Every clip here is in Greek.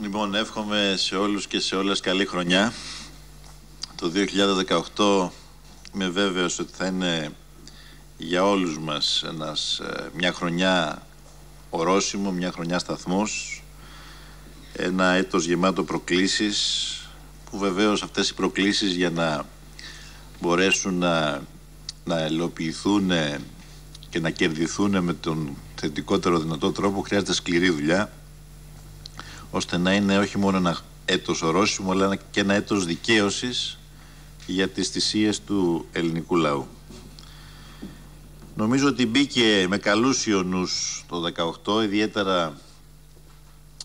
Λοιπόν, εύχομαι σε όλους και σε όλες καλή χρονιά. Το 2018 είμαι βέβαιος ότι θα είναι για όλους μας ένας, ε, μια χρονιά ορόσημο, μια χρονιά σταθμός, ένα έτος γεμάτο προκλήσεις, που βεβαίως αυτές οι προκλήσεις για να μπορέσουν να, να ελοποιηθούν και να κερδιθούν με τον θετικότερο δυνατό τρόπο χρειάζεται σκληρή δουλειά ώστε να είναι όχι μόνο ένα έτος ορόσημο αλλά και ένα έτος δικαίωσης για τις θυσίες του ελληνικού λαού. Νομίζω ότι μπήκε με καλούς ιονούς το 18 ιδιαίτερα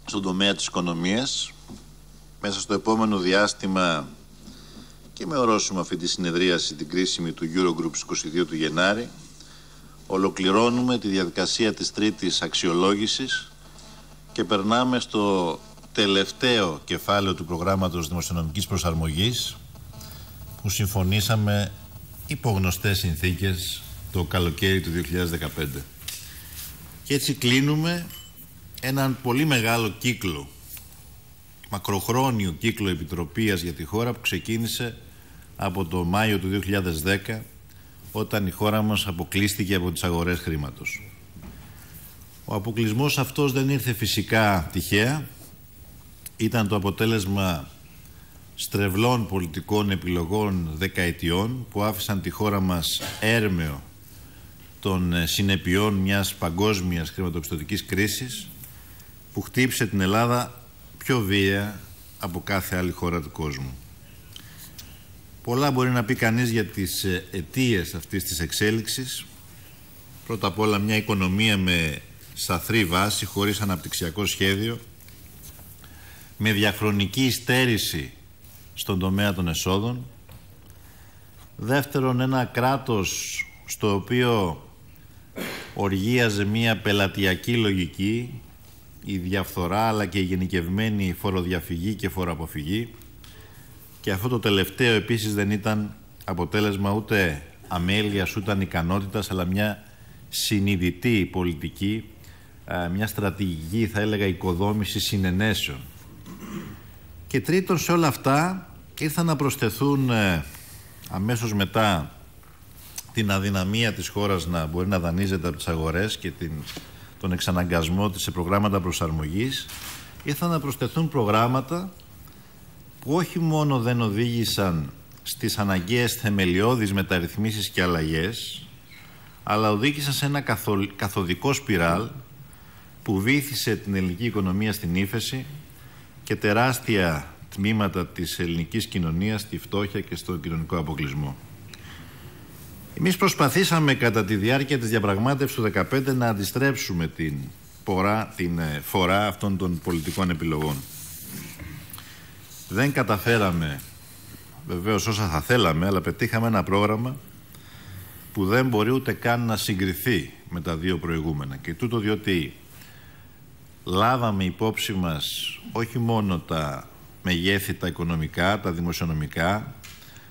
στον τομέα της οικονομίας μέσα στο επόμενο διάστημα και με ορόσημο αυτή τη συνεδρίαση την κρίσιμη του Eurogroup 22 του Γενάρη ολοκληρώνουμε τη διαδικασία της τρίτης αξιολόγησης και περνάμε στο τελευταίο κεφάλαιο του προγράμματος δημοσιονομικής προσαρμογής που συμφωνήσαμε υπό γνωστές συνθήκες το καλοκαίρι του 2015. Και έτσι κλείνουμε έναν πολύ μεγάλο κύκλο, μακροχρόνιο κύκλο επιτροπίας για τη χώρα που ξεκίνησε από το Μάιο του 2010 όταν η χώρα μας αποκλείστηκε από τις αγορές χρήματος. Ο αποκλεισμός αυτός δεν ήρθε φυσικά τυχαία. Ήταν το αποτέλεσμα στρεβλών πολιτικών επιλογών δεκαετιών που άφησαν τη χώρα μας έρμεο των ε, συνεπειών μιας παγκόσμιας χρηματοπιστωτικής κρίσης που χτύπησε την Ελλάδα πιο βία από κάθε άλλη χώρα του κόσμου. Πολλά μπορεί να πει κανείς για τις ε, αιτίες αυτής της εξέλιξης. Πρώτα απ' όλα μια οικονομία με σαθρή βάση, χωρίς αναπτυξιακό σχέδιο, με διαχρονική στέρηση στον τομέα των εσόδων. Δεύτερον, ένα κράτος στο οποίο οργίαζε μια πελατειακή λογική, η διαφθορά αλλά και η γενικευμένη φοροδιαφυγή και φοροαποφυγή και αυτό το τελευταίο επίσης δεν ήταν αποτέλεσμα ούτε αμέλειας ούτε ανικανότητας αλλά μια συνειδητή πολιτική, μια στρατηγική θα έλεγα οικοδόμηση συνενέσεων. Και τρίτον σε όλα αυτά ήρθαν να προσθεθούν ε, αμέσως μετά την αδυναμία της χώρας να μπορεί να δανείζεται από τις αγορές και την, τον εξαναγκασμό της σε προγράμματα προσαρμογής ήρθαν να προσθεθούν προγράμματα που όχι μόνο δεν οδήγησαν στις αναγκαίες θεμελιώδεις μεταρρυθμίσεις και αλλαγές αλλά οδήγησαν σε ένα καθοδικό σπιράλ που βήθησε την ελληνική οικονομία στην ύφεση και τεράστια τμήματα της ελληνικής κοινωνίας στη φτώχεια και στον κοινωνικό αποκλεισμό. Εμείς προσπαθήσαμε κατά τη διάρκεια της διαπραγμάτευσης του 2015 να αντιστρέψουμε την, πορά, την ε, φορά αυτών των πολιτικών επιλογών. Δεν καταφέραμε βεβαίως όσα θα θέλαμε, αλλά πετύχαμε ένα πρόγραμμα που δεν μπορεί ούτε καν να συγκριθεί με τα δύο προηγούμενα. Και τούτο διότι λάβαμε υπόψη μας όχι μόνο τα μεγέθη τα οικονομικά, τα δημοσιονομικά,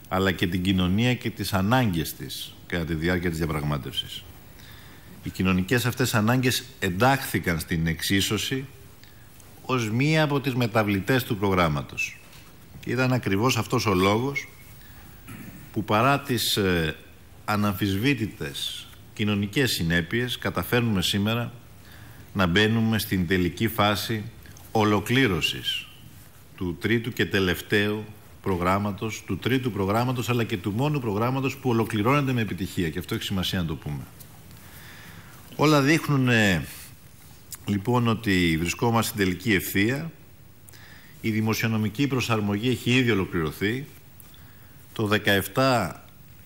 αλλά και την κοινωνία και τις ανάγκες της κατά τη διάρκεια της διαπραγμάτευσης. Οι κοινωνικές αυτές ανάγκες εντάχθηκαν στην εξίσωση ως μία από τις μεταβλητές του προγράμματος. Και ήταν ακριβώς αυτός ο λόγος που παρά τις ε, αναμφισβήτητες κοινωνικές συνέπειες καταφέρνουμε σήμερα να μπαίνουμε στην τελική φάση ολοκλήρωσης του τρίτου και τελευταίου προγράμματος, του τρίτου προγράμματος αλλά και του μόνου προγράμματος που ολοκληρώνεται με επιτυχία και αυτό έχει σημασία να το πούμε. Όλα δείχνουν ε, λοιπόν ότι βρισκόμαστε στην τελική ευθεία η δημοσιονομική προσαρμογή έχει ήδη ολοκληρωθεί. Το 2017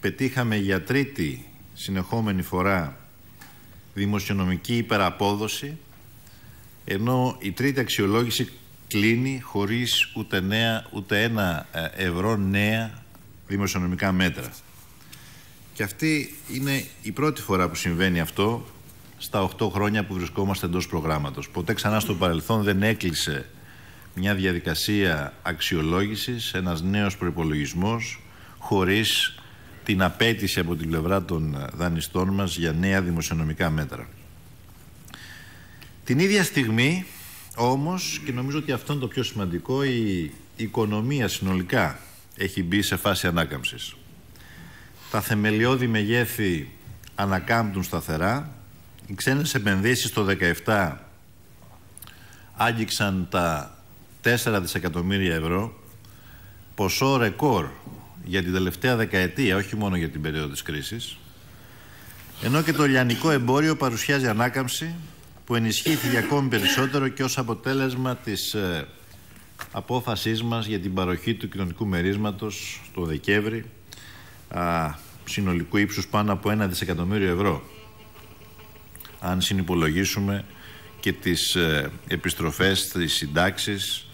πετύχαμε για τρίτη συνεχόμενη φορά δημοσιονομική υπεραπόδοση ενώ η τρίτη αξιολόγηση κλείνει χωρίς ούτε, νέα, ούτε ένα ε, ευρώ νέα δημοσιονομικά μέτρα. Και αυτή είναι η πρώτη φορά που συμβαίνει αυτό στα 8 χρόνια που βρισκόμαστε εντός προγράμματος. Ποτέ ξανά στο παρελθόν δεν έκλεισε μια διαδικασία αξιολόγησης, ένας νέος προϋπολογισμός χωρίς την απέτηση από την πλευρά των δανειστών μας για νέα δημοσιονομικά μέτρα. Την ίδια στιγμή όμως, και νομίζω ότι αυτό είναι το πιο σημαντικό, η οικονομία συνολικά έχει μπει σε φάση ανάκαμψης. Τα θεμελιώδη μεγέθη ανακάμπτουν σταθερά. Οι ξένες επενδύσεις το 2017 άγγιξαν τα 4 δισεκατομμύρια ευρώ, ποσό ρεκόρ για την τελευταία δεκαετία, όχι μόνο για την περίοδο της κρίσης, ενώ και το λιανικό εμπόριο παρουσιάζει ανάκαμψη που ενισχύθηκε ακόμη περισσότερο και ως αποτέλεσμα της ε, απόφασής μας για την παροχή του κοινωνικού μερίσματος το Δεκέμβρη α, συνολικού ύψους πάνω από ένα δισεκατομμύριο ευρώ. Αν συνυπολογίσουμε και τις ε, επιστροφές, τις συντάξεις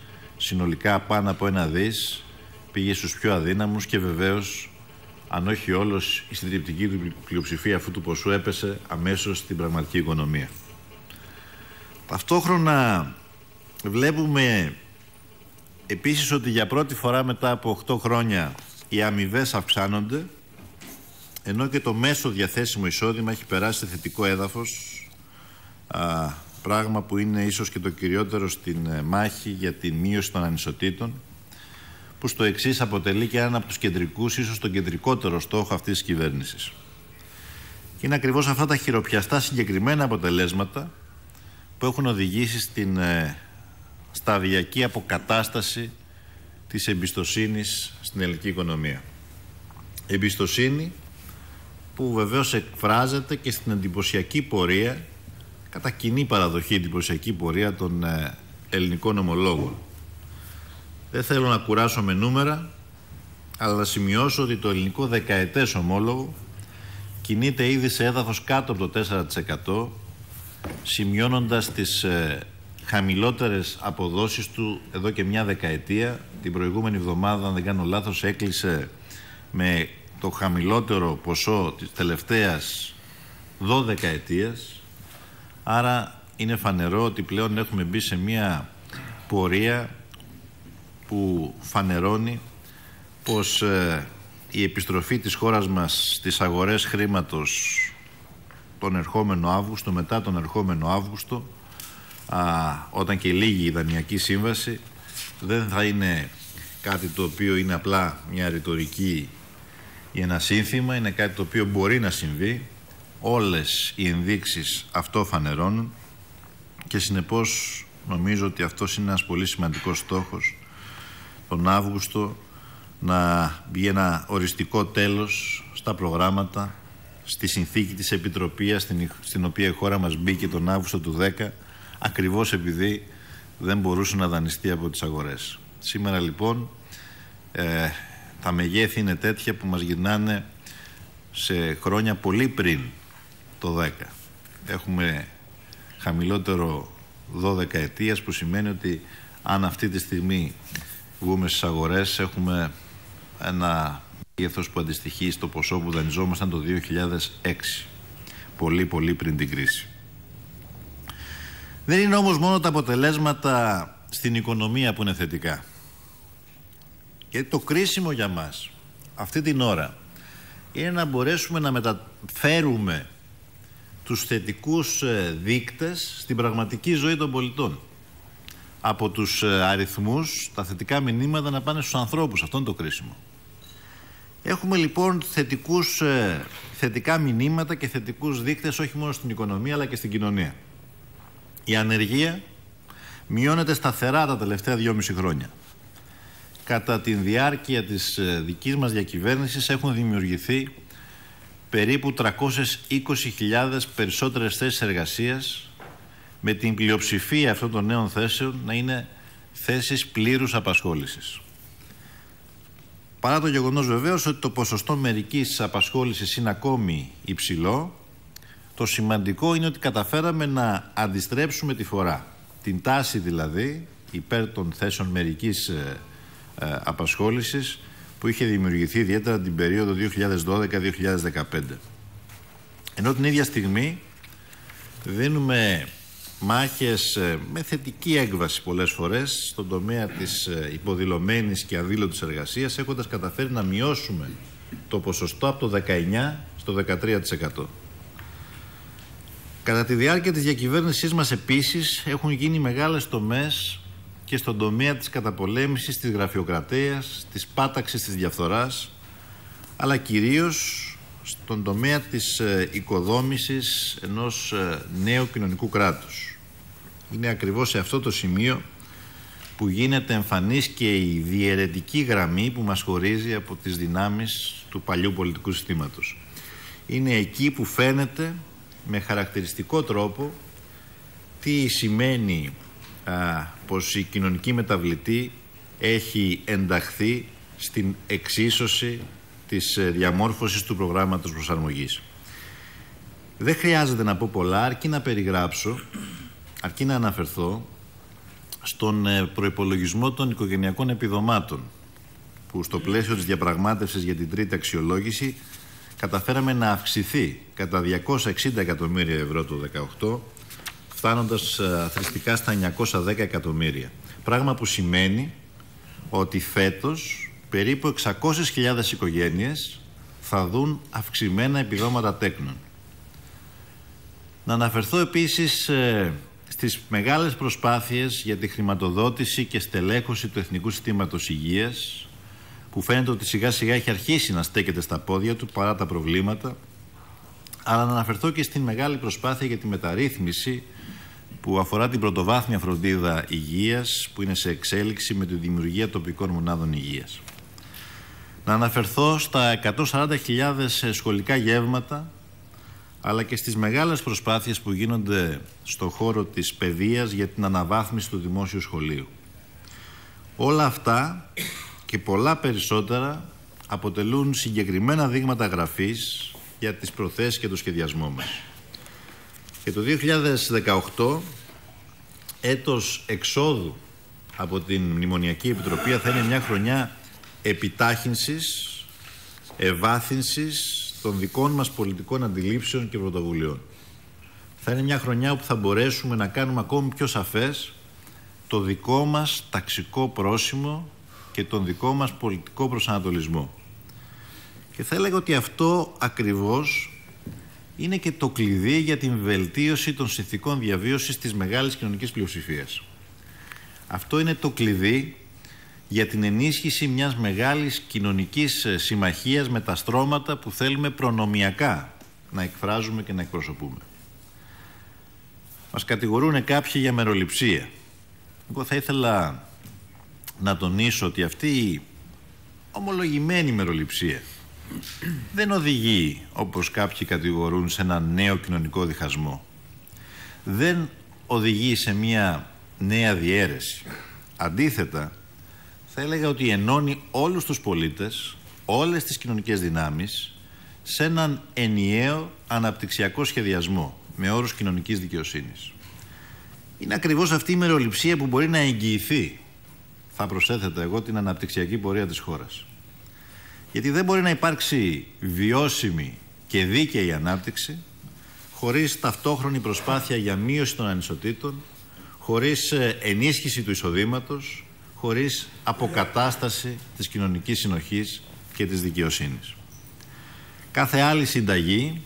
συνολικά πάνω από ένα δις πήγε στους πιο αδύναμους και βεβαίως αν όχι όλος η συντριπτική πλειοψηφία αυτού του ποσού έπεσε αμέσως στην πραγματική οικονομία. Ταυτόχρονα βλέπουμε επίσης ότι για πρώτη φορά μετά από 8 χρόνια οι αμοιβές αυξάνονται ενώ και το μέσο διαθέσιμο εισόδημα έχει περάσει σε θετικό έδαφος α, πράγμα που είναι ίσως και το κυριότερο στην ε, μάχη για τη μείωση των ανισοτήτων που στο εξής αποτελεί και έναν από τους κεντρικούς, ίσως τον κεντρικότερο στόχο αυτής της κυβέρνησης. Και είναι ακριβώς αυτά τα χειροπιαστά συγκεκριμένα αποτελέσματα που έχουν οδηγήσει στην ε, σταδιακή αποκατάσταση της εμπιστοσύνης στην ελληνική οικονομία. Εμπιστοσύνη που βεβαίως εκφράζεται και στην εντυπωσιακή πορεία, κατά κοινή παραδοχή εντυπωσιακή πορεία των ε, ελληνικών ομολόγων. Δεν θέλω να κουράσω με νούμερα, αλλά να σημειώσω ότι το ελληνικό δεκαετές ομόλογο κινείται ήδη σε έδαφος κάτω από το 4% σημειώνοντας τις ε, χαμηλότερες αποδόσεις του εδώ και μια δεκαετία. Την προηγούμενη εβδομάδα, αν δεν κάνω λάθος, έκλεισε με το χαμηλότερο ποσό της τελευταίας 12 ετίας. Άρα είναι φανερό ότι πλέον έχουμε μπει σε μια πορεία που φανερώνει πως ε, η επιστροφή της χώρας μας στις αγορές χρήματος τον ερχόμενο Αύγουστο, μετά τον ερχόμενο Αύγουστο, α, όταν και λίγη η δανειακή σύμβαση, δεν θα είναι κάτι το οποίο είναι απλά μια ρητορική ή ένα σύνθημα, είναι κάτι το οποίο μπορεί να συμβεί. Όλες οι ενδείξεις αυτό φανερώνουν και συνεπώς νομίζω ότι αυτός είναι ένας πολύ σημαντικός στόχος τον Αύγουστο να μπει ένα οριστικό τέλος στα προγράμματα στη συνθήκη της Επιτροπής στην, στην οποία η χώρα μας μπήκε τον Αύγουστο του 10 ακριβώς επειδή δεν μπορούσε να δανειστεί από τις αγορές. Σήμερα λοιπόν ε, τα μεγέθη είναι τέτοια που μας γυρνάνε σε χρόνια πολύ πριν το 10. Έχουμε χαμηλότερο 12 ετίας που σημαίνει ότι αν αυτή τη στιγμή βγούμε στις αγορές έχουμε ένα μέγεθος που αντιστοιχεί στο ποσό που δανειζόμασταν το 2006. Πολύ πολύ πριν την κρίση. Δεν είναι όμως μόνο τα αποτελέσματα στην οικονομία που είναι θετικά. Και το κρίσιμο για μας αυτή την ώρα είναι να μπορέσουμε να μεταφέρουμε τους θετικούς ε, δείκτες στην πραγματική ζωή των πολιτών. Από τους ε, αριθμούς, τα θετικά μηνύματα να πάνε στους ανθρώπους. Αυτό είναι το κρίσιμο. Έχουμε λοιπόν θετικούς, ε, θετικά μηνύματα και θετικούς δείκτες όχι μόνο στην οικονομία αλλά και στην κοινωνία. Η ανεργία μειώνεται σταθερά τα τελευταία δυόμιση χρόνια. Κατά τη διάρκεια της ε, δικής μας διακυβέρνησης έχουν δημιουργηθεί περίπου 320.000 περισσότερες θέσεις εργασίας με την πλειοψηφία αυτών των νέων θέσεων να είναι θέσεις πλήρους απασχόλησης. Παρά το γεγονός βεβαίως ότι το ποσοστό μερικής απασχόλησης είναι ακόμη υψηλό, το σημαντικό είναι ότι καταφέραμε να αντιστρέψουμε τη φορά. Την τάση δηλαδή υπέρ των θέσεων μερικής ε, ε, απασχόλησης που είχε δημιουργηθεί ιδιαίτερα την περίοδο 2012-2015. Ενώ την ίδια στιγμή δίνουμε μάχες ε, με θετική έκβαση πολλές φορές στον τομέα της ε, υποδηλωμένης και αδήλωτης εργασίας έχοντας καταφέρει να μειώσουμε το ποσοστό από το 19% στο 13%. Κατά τη διάρκεια της διακυβέρνησής μας επίσης έχουν γίνει μεγάλες τομές και στον τομέα της καταπολέμησης της γραφειοκρατίας, της πάταξης της διαφθοράς, αλλά κυρίως στον τομέα της ε, οικοδόμησης ενός ε, νέου κοινωνικού κράτους. Είναι ακριβώς σε αυτό το σημείο που γίνεται εμφανής και η διαιρετική γραμμή που μας χωρίζει από τις δυνάμεις του παλιού πολιτικού συστήματος. Είναι εκεί που φαίνεται με χαρακτηριστικό τρόπο τι σημαίνει α, πως η κοινωνική μεταβλητή έχει ενταχθεί στην εξίσωση της ε, διαμόρφωσης του προγράμματος προσαρμογής. Δεν χρειάζεται να πω πολλά, αρκεί να περιγράψω, αρκεί να αναφερθώ στον ε, προϋπολογισμό των οικογενειακών επιδομάτων που στο πλαίσιο της διαπραγμάτευσης για την τρίτη αξιολόγηση καταφέραμε να αυξηθεί κατά 260 εκατομμύρια ευρώ το 2018 φτάνοντας ε, αθρηστικά στα 910 εκατομμύρια. Πράγμα που σημαίνει ότι φέτος περίπου 600.000 οικογένειες θα δουν αυξημένα επιδόματα τέκνων. Να αναφερθώ επίσης ε, στις μεγάλες προσπάθειες για τη χρηματοδότηση και στελέχωση του Εθνικού Συστήματος Υγείας που φαίνεται ότι σιγά σιγά έχει αρχίσει να στέκεται στα πόδια του παρά τα προβλήματα αλλά να αναφερθώ και στην μεγάλη προσπάθεια για τη μεταρρύθμιση που αφορά την πρωτοβάθμια φροντίδα υγείας που είναι σε εξέλιξη με τη δημιουργία τοπικών μονάδων υγείας. Να αναφερθώ στα 140.000 σχολικά γεύματα αλλά και στις μεγάλες προσπάθειες που γίνονται στο χώρο της παιδείας για την αναβάθμιση του δημόσιου σχολείου. Όλα αυτά και πολλά περισσότερα αποτελούν συγκεκριμένα δείγματα γραφής για τις προθέσεις και το σχεδιασμό μας. Και το 2018, έτος εξόδου από την Μνημονιακή Επιτροπή, θα είναι μια χρονιά επιτάχυνσης, ευάθυνσης των δικών μας πολιτικών αντιλήψεων και πρωτοβουλειών. Θα είναι μια χρονιά όπου θα μπορέσουμε να κάνουμε ακόμη πιο σαφές το δικό μας ταξικό πρόσημο και τον δικό μας πολιτικό προσανατολισμό. Και θα έλεγα ότι αυτό ακριβώς είναι και το κλειδί για την βελτίωση των συνθηκών διαβίωσης της μεγάλης κοινωνικής πλειοψηφίας. Αυτό είναι το κλειδί για την ενίσχυση μιας μεγάλης κοινωνικής ε, συμμαχίας με τα στρώματα που θέλουμε προνομιακά να εκφράζουμε και να εκπροσωπούμε. Μας κατηγορούν κάποιοι για μεροληψία. Εγώ θα ήθελα να τονίσω ότι αυτή η ομολογημένη μεροληψία δεν οδηγεί, όπως κάποιοι κατηγορούν, σε ένα νέο κοινωνικό διχασμό. Δεν οδηγεί σε μια νέα διαίρεση. Αντίθετα, θα έλεγα ότι ενώνει όλους τους πολίτες, όλες τις κοινωνικές δυνάμεις, σε έναν ενιαίο αναπτυξιακό σχεδιασμό με όρους κοινωνικής δικαιοσύνης. Είναι ακριβώς αυτή η μεροληψία που μπορεί να εγγυηθεί, θα προσέθετα εγώ, την αναπτυξιακή πορεία της χώρας. Γιατί δεν μπορεί να υπάρξει βιώσιμη και δίκαιη ανάπτυξη χωρίς ταυτόχρονη προσπάθεια για μείωση των ανισοτήτων, χωρίς ε, ενίσχυση του εισοδήματος, χωρίς αποκατάσταση της κοινωνικής συνοχής και της δικαιοσύνης. Κάθε άλλη συνταγή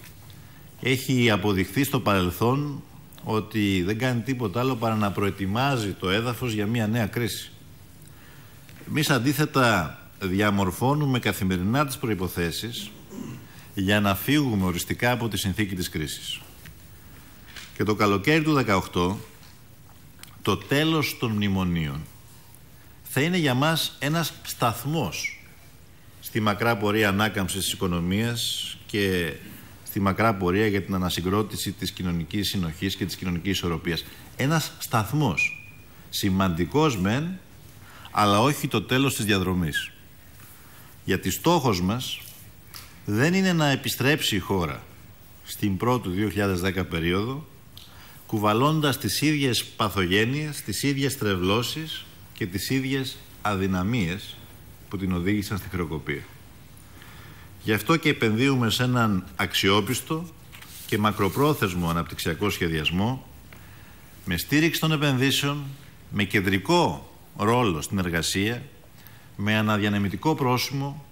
έχει αποδειχθεί στο παρελθόν ότι δεν κάνει τίποτα άλλο παρά να προετοιμάζει το έδαφος για μια νέα κρίση. Εμείς αντίθετα διαμορφώνουμε καθημερινά τις προϋποθέσεις για να φύγουμε οριστικά από τη συνθήκη της κρίσης. Και το καλοκαίρι του 18, το τέλος των μνημονίων θα είναι για μας ένας σταθμός στη μακρά πορεία ανάκαμψης της οικονομίας και στη μακρά πορεία για την ανασυγκρότηση της κοινωνικής συνοχής και της κοινωνικής ισορροπίας. Ένας σταθμός, σημαντικός μεν, αλλά όχι το τέλος της διαδρομής. Γιατί στόχος μας δεν είναι να επιστρέψει η χώρα στην πρώτη 2010 περίοδο κουβαλώντας τις ίδιες παθογένειες, τις ίδιες τρευλώσεις και τις ίδιες αδυναμίες που την οδήγησαν στη χρεοκοπία. Γι' αυτό και επενδύουμε σε έναν αξιόπιστο και μακροπρόθεσμο αναπτυξιακό σχεδιασμό με στήριξη των επενδύσεων, με κεντρικό ρόλο στην εργασία, με αναδιανεμητικό πρόσημο,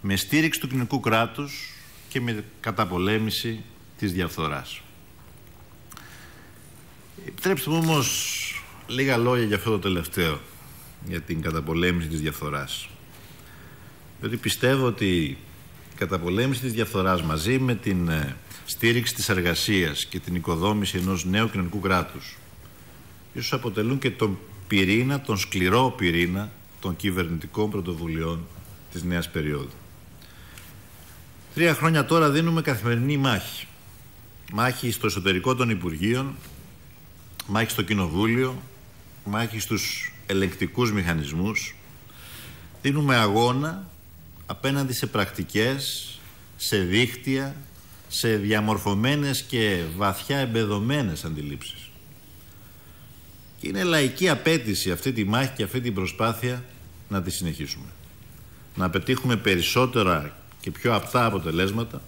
με στήριξη του κοινωνικού κράτους και με καταπολέμηση της διαφθοράς. Επιτρέψτε μου όμως λίγα λόγια για αυτό το τελευταίο, για την καταπολέμηση της διαφθοράς. Διότι πιστεύω ότι η καταπολέμηση της διαφθοράς μαζί με την ε, στήριξη της εργασίας και την οικοδόμηση ενός νέου κοινωνικού κράτους ίσως αποτελούν και τον πυρήνα, τον σκληρό πυρήνα των κυβερνητικών πρωτοβουλειών της νέας περίοδου. Τρία χρόνια τώρα δίνουμε καθημερινή μάχη. Μάχη στο εσωτερικό των Υπουργείων, μάχη στο Κοινοβούλιο, μάχη στους ελεκτικούς μηχανισμούς. Δίνουμε αγώνα απέναντι σε πρακτικές, σε δίκτυα, σε διαμορφωμένες και βαθιά εμπεδομένες αντιλήψεις. Και είναι λαϊκή απέτηση αυτή τη μάχη και αυτή την προσπάθεια να τη συνεχίσουμε. Να πετύχουμε περισσότερα και πιο απτά αποτελέσματα,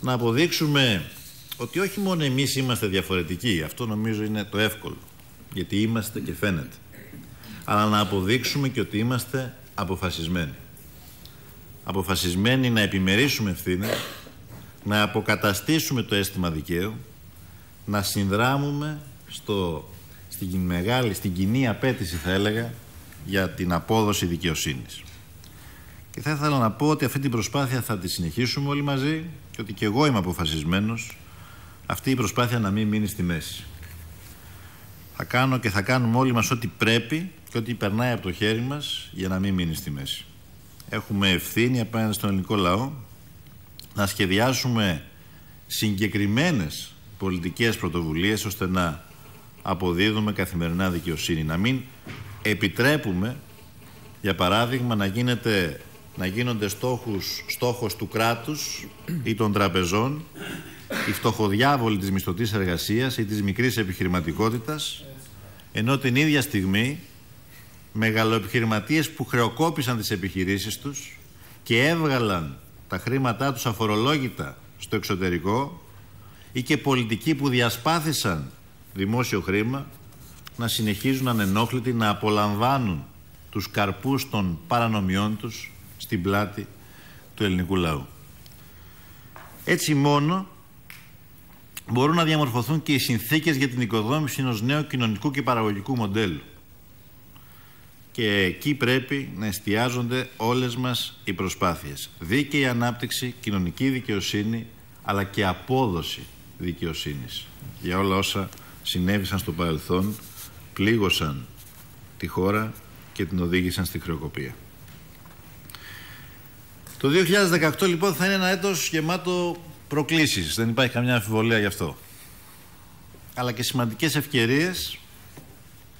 να αποδείξουμε ότι όχι μόνο εμείς είμαστε διαφορετικοί, αυτό νομίζω είναι το εύκολο, γιατί είμαστε και φαίνεται, αλλά να αποδείξουμε και ότι είμαστε αποφασισμένοι. Αποφασισμένοι να επιμερίσουμε ευθύνες, να αποκαταστήσουμε το αίσθημα δικαίου, να συνδράμουμε στο, στην μεγάλη, στην κοινή απέτηση θα έλεγα, για την απόδοση δικαιοσύνης. Και θα ήθελα να πω ότι αυτή την προσπάθεια θα τη συνεχίσουμε όλοι μαζί και ότι και εγώ είμαι αποφασισμένος αυτή η προσπάθεια να μην μείνει στη μέση. Θα κάνω και θα κάνουμε όλοι μας ό,τι πρέπει και ό,τι περνάει από το χέρι μας για να μην μείνει στη μέση. Έχουμε ευθύνη απέναντι στον ελληνικό λαό να σχεδιάσουμε συγκεκριμένες πολιτικές πρωτοβουλίες ώστε να αποδίδουμε καθημερινά δικαιοσύνη. Να μην επιτρέπουμε, για παράδειγμα, να γίνεται να γίνονται στόχους, στόχος του κράτους ή των τραπεζών η φτωχοδιάβολη της μισθωτής εργασίας ή της μικρής επιχειρηματικότητας ενώ την ίδια στιγμή μεγαλοεπιχειρηματίες που χρεοκόπησαν τις επιχειρήσεις τους και έβγαλαν τα χρήματά τους αφορολόγητα στο εξωτερικό ή και πολιτικοί που διασπάθησαν δημόσιο χρήμα να συνεχίζουν ανενόχλητοι να απολαμβάνουν τους καρπούς των παρανομιών τους στην πλάτη του ελληνικού λαού. Έτσι μόνο μπορούν να διαμορφωθούν και οι συνθήκες για την οικοδόμηση ενός νέου κοινωνικού και παραγωγικού μοντέλου. Και εκεί πρέπει να εστιάζονται όλες μας οι προσπάθειες. Δίκαιη ανάπτυξη, κοινωνική δικαιοσύνη, αλλά και απόδοση δικαιοσύνης για όλα όσα συνέβησαν στο παρελθόν, πλήγωσαν τη χώρα και την οδήγησαν στη χρεοκοπία. Το 2018 λοιπόν θα είναι ένα έτος γεμάτο προκλήσεις, δεν υπάρχει καμιά αμφιβολία γι' αυτό. Αλλά και σημαντικές ευκαιρίες,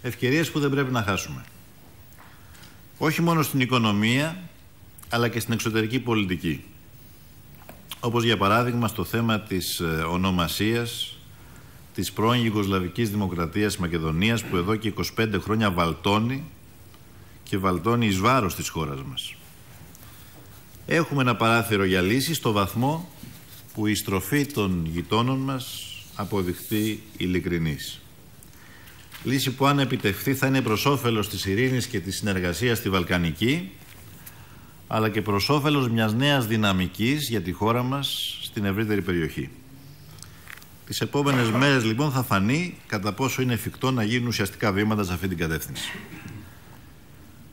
ευκαιρίες που δεν πρέπει να χάσουμε. Όχι μόνο στην οικονομία, αλλά και στην εξωτερική πολιτική. Όπως για παράδειγμα στο θέμα της ε, ονομασίας της πρώην Ιουγκοσλαβικής Δημοκρατίας Μακεδονίας που εδώ και 25 χρόνια βαλτώνει και βαλτώνει εις βάρος της χώρας μας. Έχουμε ένα παράθυρο για λύση στο βαθμό που η στροφή των γειτόνων μας αποδειχθεί ειλικρινής. Λύση που αν επιτευχθεί θα είναι προς όφελος της ειρήνης και της συνεργασίας στη Βαλκανική αλλά και προς όφελος μιας νέας δυναμικής για τη χώρα μας στην ευρύτερη περιοχή. Τις επόμενες μέρες λοιπόν θα φανεί κατά πόσο είναι εφικτό να γίνουν ουσιαστικά βήματα σε αυτή την κατεύθυνση.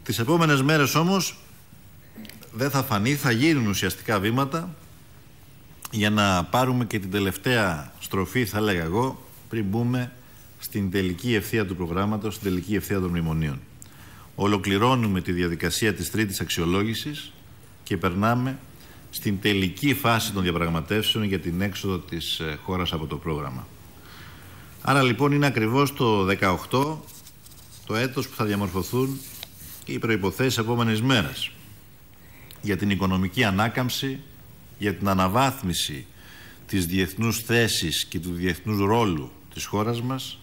Τις επόμενες μέρες όμως δεν θα φανεί, θα γίνουν ουσιαστικά βήματα για να πάρουμε και την τελευταία στροφή, θα λέγα εγώ, πριν μπούμε στην τελική ευθεία του προγράμματος, στην τελική ευθεία των μνημονίων. Ολοκληρώνουμε τη διαδικασία της τρίτης αξιολόγησης και περνάμε στην τελική φάση των διαπραγματεύσεων για την έξοδο της ε, χώρας από το πρόγραμμα. Άρα λοιπόν είναι ακριβώς το 18 το έτος που θα διαμορφωθούν οι προϋποθέσεις επόμενης μέρας για την οικονομική ανάκαμψη, για την αναβάθμιση της διεθνούς θέσης και του διεθνούς ρόλου της χώρας μας,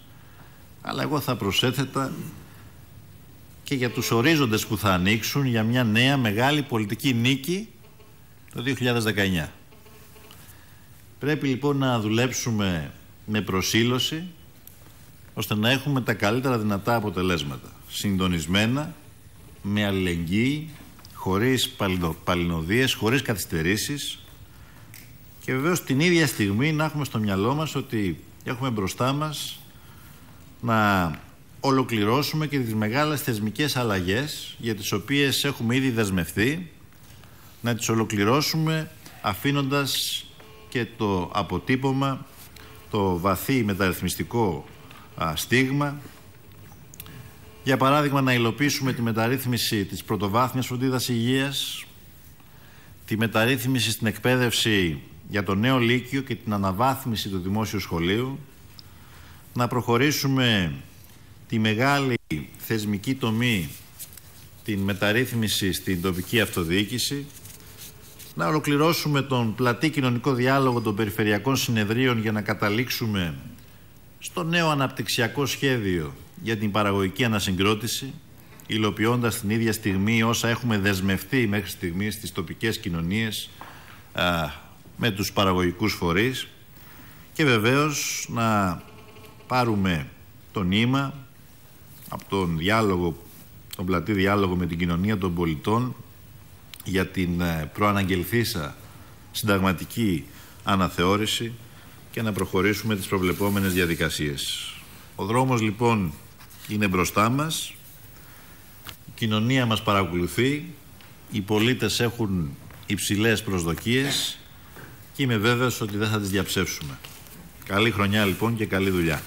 αλλά εγώ θα προσέθετα και για τους ορίζοντες που θα ανοίξουν για μια νέα μεγάλη πολιτική νίκη το 2019. Πρέπει λοιπόν να δουλέψουμε με προσήλωση ώστε να έχουμε τα καλύτερα δυνατά αποτελέσματα. Συντονισμένα, με αλληλεγγύη, χωρίς παλινοδίες, χωρίς καθυστερήσεις και βεβαίως την ίδια στιγμή να έχουμε στο μυαλό μας ότι έχουμε μπροστά μας να ολοκληρώσουμε και τις μεγάλες θεσμικές αλλαγές για τις οποίες έχουμε ήδη δεσμευτεί, να τις ολοκληρώσουμε αφήνοντας και το αποτύπωμα, το βαθύ μεταρρυθμιστικό στίγμα. Για παράδειγμα, να υλοποιήσουμε τη μεταρρύθμιση της πρωτοβάθμιας φροντίδας υγείας, τη μεταρρύθμιση στην εκπαίδευση για το νέο Λύκειο και την αναβάθμιση του δημόσιου σχολείου, να προχωρήσουμε τη μεγάλη θεσμική τομή, την μεταρρύθμιση στην τοπική αυτοδιοίκηση, να ολοκληρώσουμε τον πλατή κοινωνικό διάλογο των περιφερειακών συνεδρίων για να καταλήξουμε στο νέο αναπτυξιακό σχέδιο για την παραγωγική ανασυγκρότηση, υλοποιώντας την ίδια στιγμή όσα έχουμε δεσμευτεί μέχρι στιγμής στις τοπικές κοινωνίες με τους παραγωγικούς φορείς και βεβαίως να πάρουμε το νήμα από τον διάλογο, τον πλατή διάλογο με την κοινωνία των πολιτών για την ε, προαναγγελθήσα συνταγματική αναθεώρηση και να προχωρήσουμε τις προβλεπόμενες διαδικασίες. Ο δρόμος λοιπόν είναι μπροστά μας, η κοινωνία μας παρακολουθεί, οι πολίτες έχουν υψηλές προσδοκίες και είμαι βέβαιος ότι δεν θα τις διαψεύσουμε. Καλή χρονιά λοιπόν και καλή δουλειά.